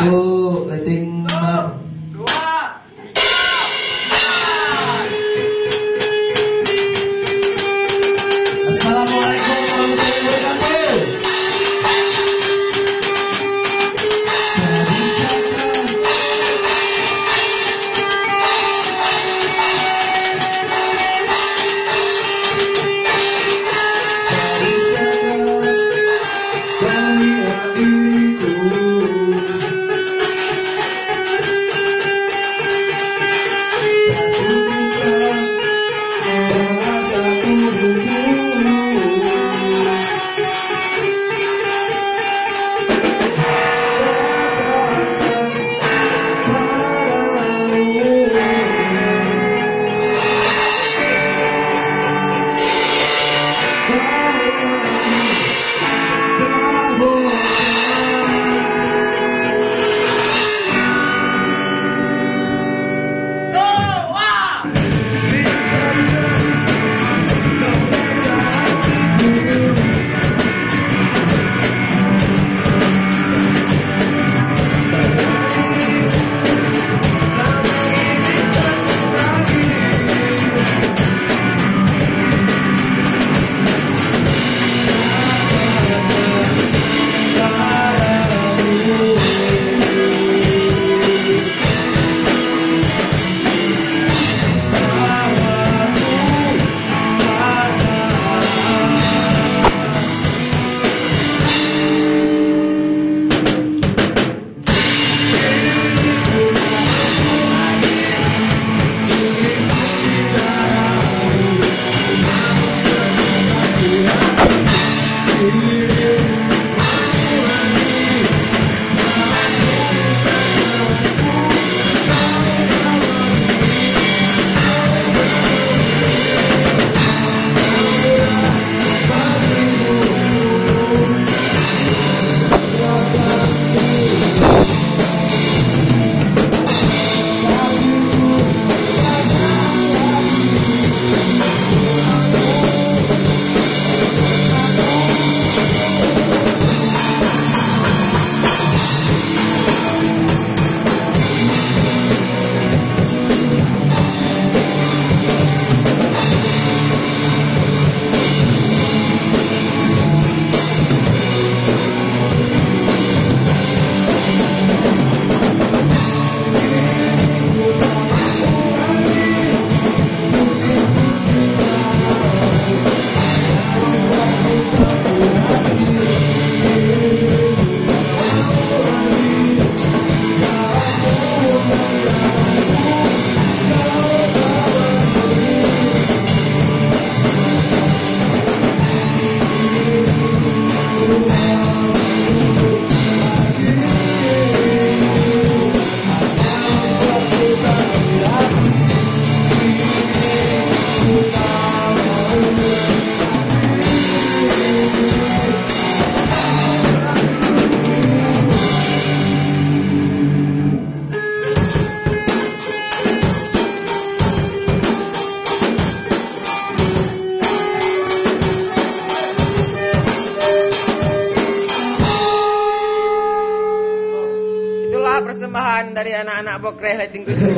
Two, I think, Persembahan dari anak-anak Bokreh Lighting Kusu.